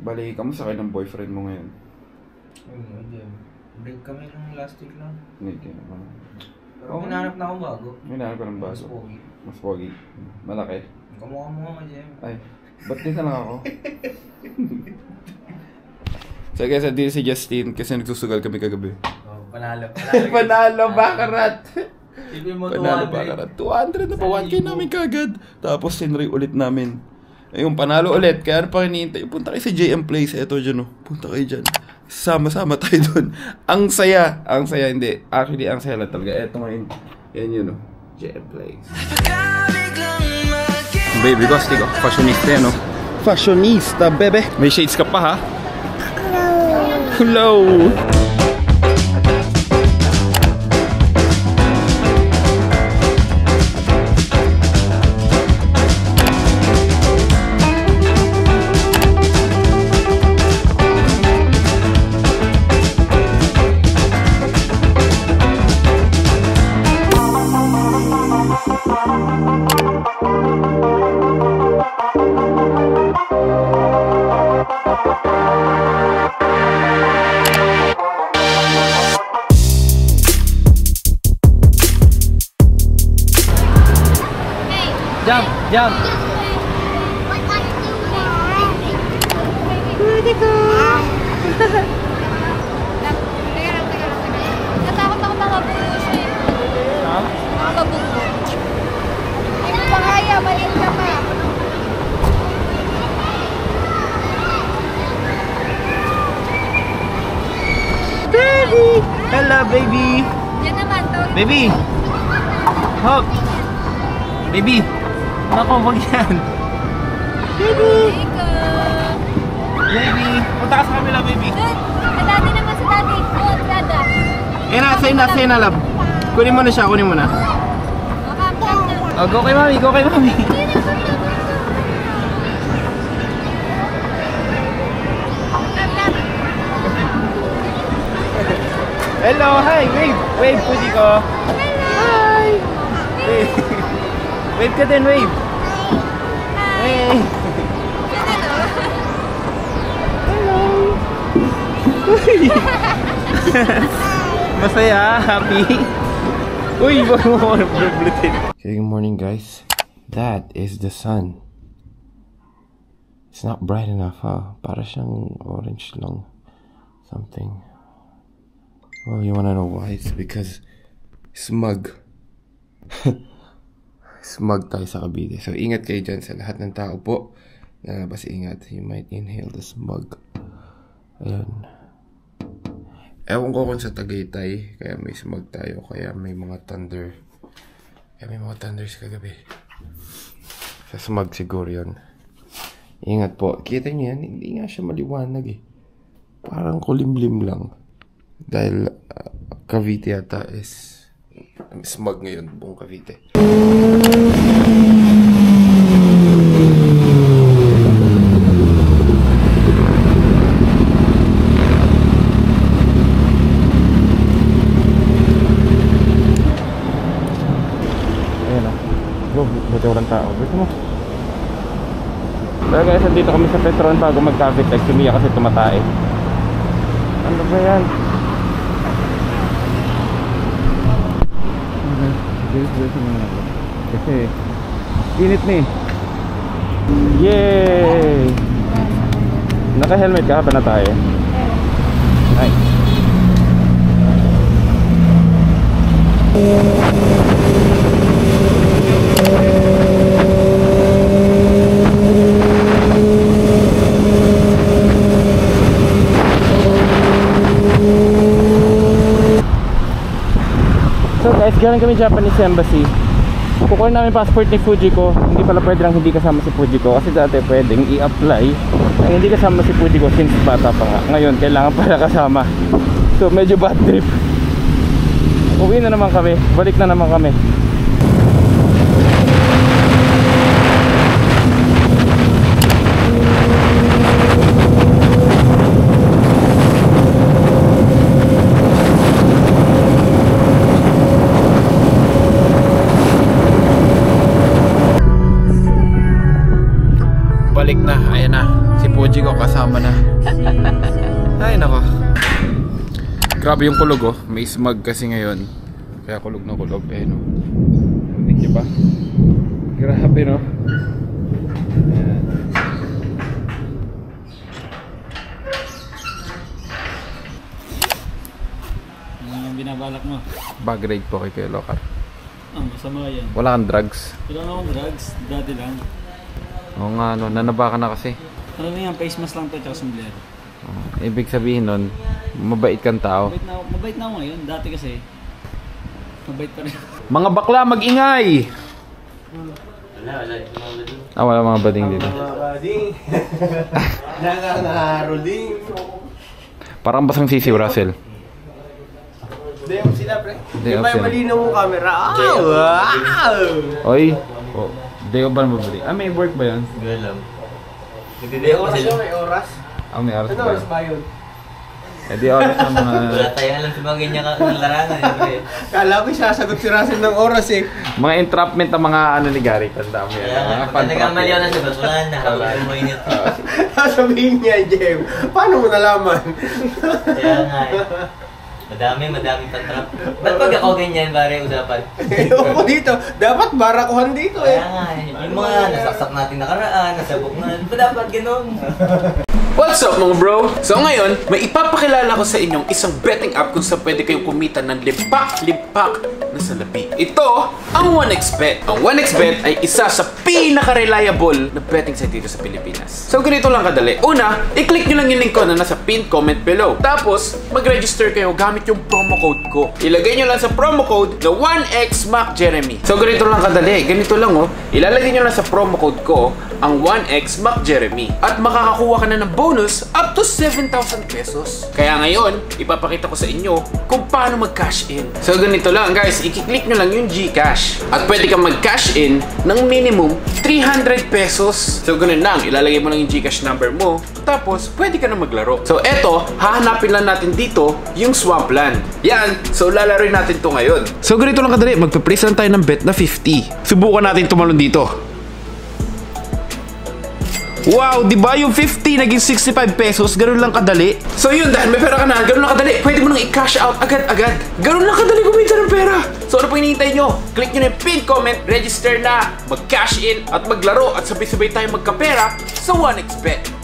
Bali, kamusta kayo ng boyfriend mo ngayon? Ayun, hindi. Break kami ng last week lang. Hindi, kaya Oo. minanap na akong bago. May nahanap ka ng Mas baso. pogi. Mas pogi. Malaki. Kamukha mo nga Jem. Ay, ba't din na lang ako? so guys, dito si Justin kasi nagsusugal kami kagabi. Oh, panalo. Panalo, bakarat! Tipin mo Panalo, 200. bakarat. 200 na pa, 1K namin kagad. Tapos sinray ulit namin. Ayun, panalo ulit. Kaya ano pa hinihintay? Punta kayo sa JM Place. Eto dyan, oh. Punta kayo dyan. Sama-sama tayo doon. Ang saya. Ang saya, hindi. Actually, ang saya lang talaga. Eto ngayon. Yan yun, oh. JM Place. Baby, gusti ko. Fashionista yan, oh. Fashionista, bebe. May shades ka pa, ha? Hello. Jump! Jump! Teka lang, teka lang, teka lang. Natakot ako makabungo siya eh. Ha? Makabungo. Hindi mo pa kaya, maliit ka pa. Baby! Hello, baby! Yan naman, to. Baby! Hop! Baby! Nako, wag yan! Baby! Baby! Punta ka sa kabila, baby! Doon, sa dati naman sa dati. Oo, dada. Eh na, sa'yo na, sa'yo na, love. Kunin mo na siya, kunin mo na. Oh, go kay mami, go kay mami. Hello, hi, wave, wave, puti ko. Hi. Wave. wave ka din, wave. Hey. Masaya, happy. Uy, wag mo ako nabulutin. Okay, good morning, guys. That is the sun. It's not bright enough, huh? Para siyang orange lang. Something. Well, you wanna know why? It's because smug. smug tayo sa Cavite. So, ingat kayo dyan sa lahat ng tao po. Nalabas ingat. You might inhale the smug. Ayun. Ewan ko kung sa Tagaytay, kaya may smug tayo, kaya may mga thunder. Kaya may mga thunders kagabi. Sa smug siguro yun. Ingat po. Kita niyo yan, hindi nga siya maliwanag eh. Parang kulimlim lang. Dahil uh, Cavite yata is smug ngayon, buong Cavite. Oh, buti walang tao. Buti mo. Pero guys, dito kami sa Petron bago mag-traffic light. Sumiya kasi tumatae. Ano ba yan? Kasi init ni. Yay! Naka-helmet ka pa na tayo. Nice. So guys, galing kami Japanese Embassy. Kukunin namin passport ni Fujiko. Hindi pala pwede lang hindi kasama si Fujiko kasi dati pwedeng i-apply ang hindi kasama si Fujiko since bata pa nga. Ngayon, kailangan pala kasama. So medyo bad trip. Uwi na naman kami. Balik na naman kami. Fuji ko kasama na. Ay, nako. Grabe yung kulog oh. May smog kasi ngayon. Kaya kulog na kulog. Eh no. Hindi niyo ba? Grabe no. Ayan. Ano yung binabalak mo? Bag raid po kay Kuya Lokar. Ah, masama yan. Wala kang drugs. Wala na akong drugs, dati lang. Oo nga no, nanaba ka na kasi. Ano na yan, face mask lang to, tsaka sombrero. Oh, ibig sabihin nun, mabait kang tao. Mabait na, mabait na ako ngayon, dati kasi. Mabait pa rin. Mga bakla, mag-ingay! Ah, wala mga bading dito. Nangangaroling. Parang basang sisiw, Russell. Hindi yung sila, pre. Hindi, Yung may option. malinaw mong camera. Ah, wow! Oy! Day of ba na mabali? Ah, may work ba yan? May oras yun, may oras. Ah, may oras Ano ba? oras ba yun? Eh di oras ng mga... Wala tayong alam sa mga ganyan ka ng larangan. Siyempre. Kala ko sasagot si Russell ng oras eh. mga entrapment ng mga ano ni Gary. Tanda mo yan. Kaya nga, Mga pag fan nagkamali ako wala na. Wala na mo init. Sasabihin niya, Jem. Paano mo nalaman? Kaya nga eh. Madami, madami pa trap. Ba't pag ako ganyan, pare, usapan? Ewan ko dito. Dapat barakuhan dito eh. Kaya nga eh. Yung mga nasaksak natin nakaraan, nasabok na. Ba't dapat ganun? What's up mga bro? So ngayon, may ipapakilala ko sa inyong isang betting app kung saan pwede kayong kumita ng limpak-limpak na salapi. Ito ang 1xBet. Ang 1xBet ay isa sa pinaka-reliable na betting site dito sa Pilipinas. So ganito lang kadali. Una, i-click nyo lang yung link ko na nasa pinned comment below. Tapos, mag-register kayo gamit yung promo code ko. Ilagay nyo lang sa promo code na 1xMacJeremy. So ganito lang kadali. Ganito lang oh. Ilalagay nyo lang sa promo code ko ang 1xMacJeremy. At makakakuha ka na ng bonus up to 7,000 pesos. Kaya ngayon, ipapakita ko sa inyo kung paano mag-cash in. So ganito lang guys, i-click nyo lang yung GCash. At pwede kang mag-cash in ng minimum 300 pesos. So ganun lang, ilalagay mo lang yung GCash number mo. Tapos, pwede ka na maglaro. So eto, hahanapin lang natin dito yung Swampland. Yan, so lalaroin natin to ngayon. So ganito lang kadali, magpa-place lang tayo ng bet na 50. Subukan natin tumalon dito. Wow, di ba yung 50 naging 65 pesos, ganun lang kadali. So yun, dahil may pera ka na, ganun lang kadali. Pwede mo nang i-cash out agad-agad. Ganun lang kadali kumita ng pera. So ano pa hinihintay nyo? Click nyo na yung pin comment, register na, mag-cash in, at maglaro at sabay-sabay tayo magkapera sa 1xBet.